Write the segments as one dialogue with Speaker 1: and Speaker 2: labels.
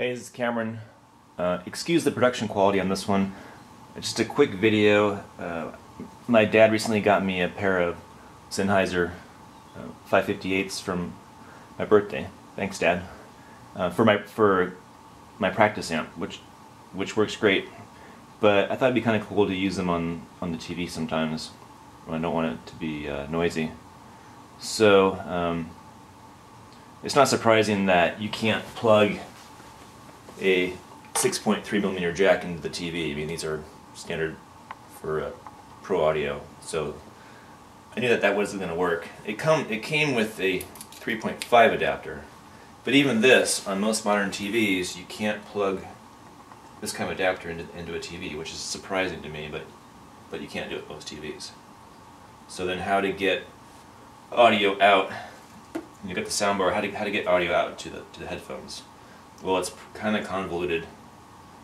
Speaker 1: Hey, this is Cameron. Uh, excuse the production quality on this one. Just a quick video. Uh, my dad recently got me a pair of Sennheiser uh, 558s from my birthday. Thanks, Dad. Uh, for my for my practice amp, which which works great. But I thought it'd be kind of cool to use them on on the TV sometimes when I don't want it to be uh, noisy. So um, it's not surprising that you can't plug a 6.3 millimeter jack into the TV. I mean, these are standard for uh, pro audio, so I knew that that wasn't going to work. It come it came with a 3.5 adapter, but even this on most modern TVs you can't plug this kind of adapter into, into a TV, which is surprising to me, but but you can't do it with most TVs. So then, how to get audio out? You got the soundbar. How to how to get audio out to the to the headphones? Well, it's kind of convoluted,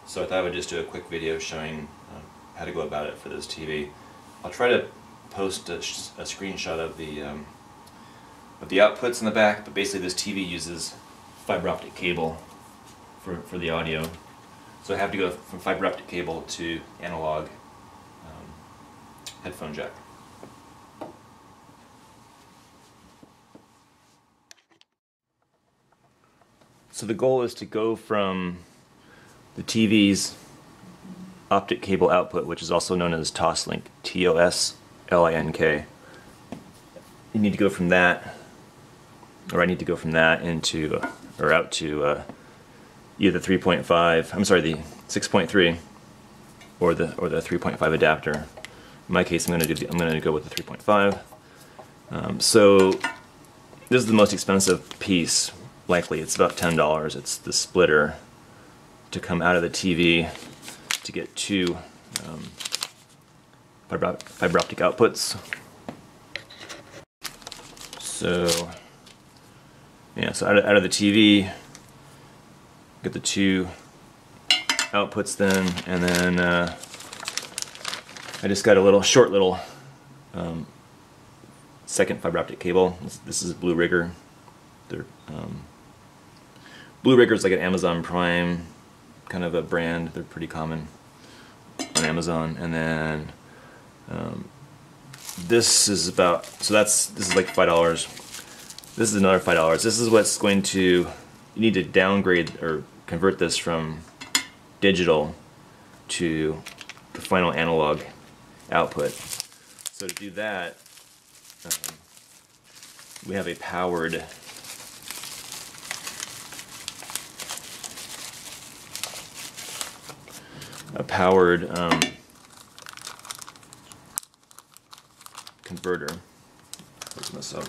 Speaker 1: so I thought I would just do a quick video showing uh, how to go about it for this TV. I'll try to post a, a screenshot of the um, of the outputs in the back, but basically this TV uses fiber optic cable for, for the audio. So I have to go from fiber optic cable to analog um, headphone jack. So the goal is to go from the TV's optic cable output, which is also known as Toslink, T-O-S-L-I-N-K. You need to go from that, or I need to go from that into, or out to uh, either 3.5, I'm sorry, the 6.3, or the or the 3.5 adapter. In my case, I'm going to do the, I'm going to go with the 3.5. Um, so this is the most expensive piece likely it's about $10. It's the splitter to come out of the TV to get two um, fiber, fiber optic outputs. So, yeah, so out of, out of the TV, get the two outputs then, and then uh, I just got a little short little um, second fiber optic cable. This, this is a Blue Rigger. They're um, Blue Rigger is like an Amazon Prime kind of a brand. They're pretty common on Amazon. And then um, this is about so that's this is like five dollars. This is another five dollars. This is what's going to you need to downgrade or convert this from digital to the final analog output. So to do that, um, we have a powered a powered um, converter. Open this up.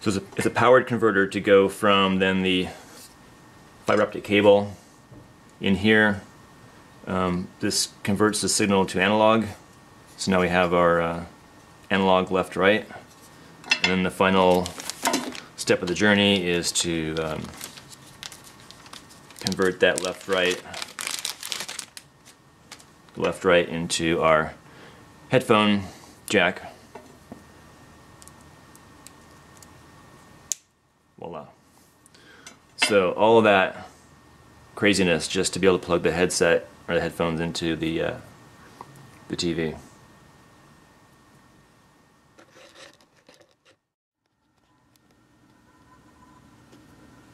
Speaker 1: So it's a, it's a powered converter to go from then the fiber optic cable in here. Um, this converts the signal to analog. So now we have our uh, analog left right. And then the final step of the journey is to um, convert that left right left right into our headphone jack. Voila. So all of that craziness just to be able to plug the headset or the headphones into the uh, the TV.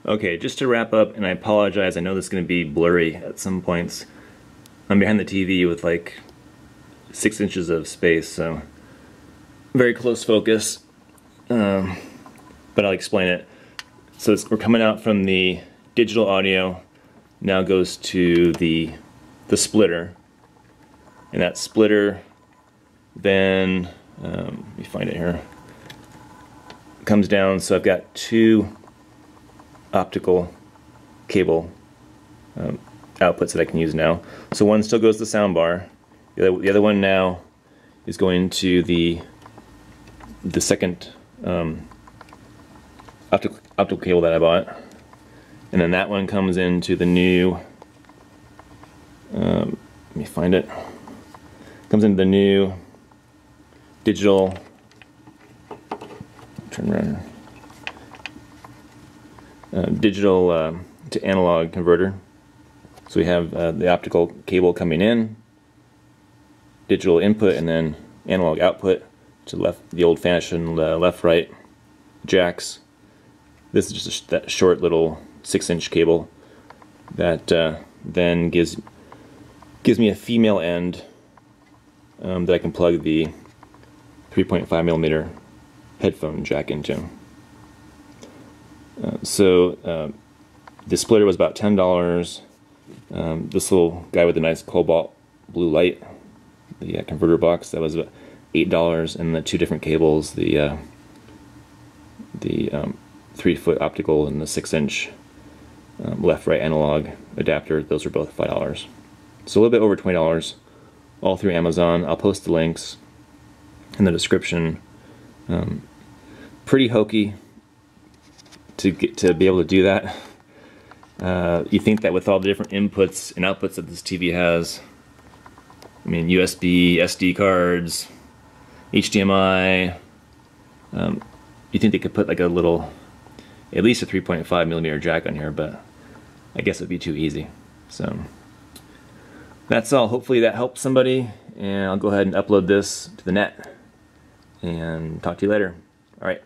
Speaker 1: Okay, just to wrap up, and I apologize, I know this is going to be blurry at some points. I'm behind the TV with like six inches of space, so very close focus, um, but I'll explain it. So we're coming out from the digital audio, now goes to the, the splitter, and that splitter then, um, let me find it here, comes down, so I've got two optical cable um, outputs that I can use now. So one still goes to the soundbar. The other, the other one now is going to the the second um, optical, optical cable that I bought. And then that one comes into the new, um, let me find it, comes into the new digital, turn around uh, digital uh, to analog converter. So we have uh, the optical cable coming in, digital input, and then analog output to left the old-fashioned uh, left-right jacks. This is just a, that short little six-inch cable that uh, then gives gives me a female end um, that I can plug the 3.5 millimeter headphone jack into. So uh, the splitter was about ten dollars. Um, this little guy with a nice cobalt blue light, the uh, converter box, that was about eight dollars, and the two different cables, the uh, the um, three foot optical and the six inch um, left right analog adapter. Those are both five dollars. So a little bit over twenty dollars, all through Amazon. I'll post the links in the description. Um, pretty hokey to get to be able to do that. Uh, you think that with all the different inputs and outputs that this TV has, I mean USB, SD cards, HDMI, um, you think they could put like a little, at least a 3.5 millimeter jack on here, but I guess it'd be too easy. So that's all. Hopefully that helps somebody, and I'll go ahead and upload this to the net and talk to you later. All right.